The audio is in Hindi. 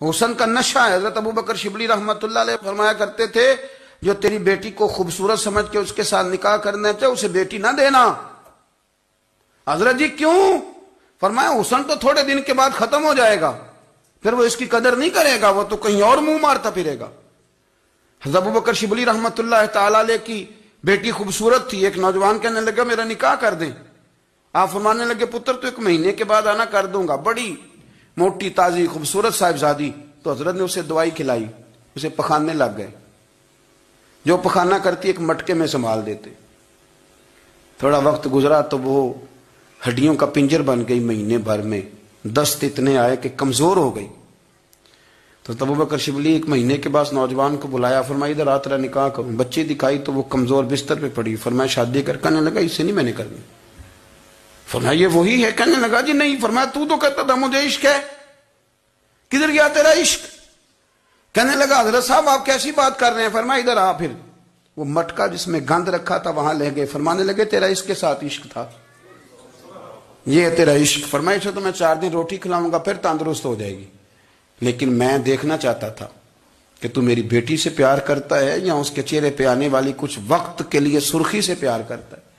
हुसन का नशा है। हज़रत अबू बकर शिबली रहमत फरमाया करते थे, जो तेरी बेटी को खूबसूरत समझ के उसके साथ निकाह करना चाहे उसे बेटी ना देना। हज़रत जी, क्यों? फरमाया, हुसन तो थोड़े दिन के बाद खत्म हो जाएगा। फिर वो इसकी कदर नहीं करेगा, वो तो कहीं और मुँह मारता फिरेगा। हज़रत अबू बकर शिबली रहमत ताला की बेटी खूबसूरत थी। एक नौजवान कहने लगा, मेरा निकाह कर दें। आप फरमाने लगे, पुत्र तो एक महीने के बाद आना कर दूँगा। बड़ी मोटी, ताजी, खूबसूरत साहिबजादी तो हज़रत ने उसे दवाई खिलाई, उसे पखाने लग गए। जो पखाना करती, एक मटके में संभाल देते। थोड़ा वक्त गुजरा तो वो हड्डियों का पिंजर बन गई महीने भर में। दस्त इतने आए कि कमज़ोर हो गई। तो तब बकर शिबली एक महीने के बाद नौजवान को बुलाया फरमाई इधर रात निकाह करूँ। बच्ची दिखाई तो वो कमज़ोर बिस्तर पे पड़ी। फरमाया, शादी कर कहने लगा, इसे नहीं मैंने करनी फरमाया ये वही है। कहने लगा, जी नहीं, फरमाया, तू तो कहता था, मुझे इश्क है। किधर गया तेरा इश्क? कहने लगा, हज़रत साहब, आप कैसी बात कर रहे हैं? फरमाया, इधर आ फिर। वो मटका जिसमें गंद रखा था, वहाँ ले गए। फरमाने लगे, तेरा इसके साथ इश्क था। ये तेरा इश्क। फरमाइश तो मैं चार दिन रोटी खिलाऊँगा, फिर तंदुरुस्त हो जाएगी। लेकिन मैं देखना चाहता था कि तू मेरी बेटी से प्यार करता है या उसके चेहरे पे आने वाली कुछ वक्त के लिए सुर्खी से प्यार करता है।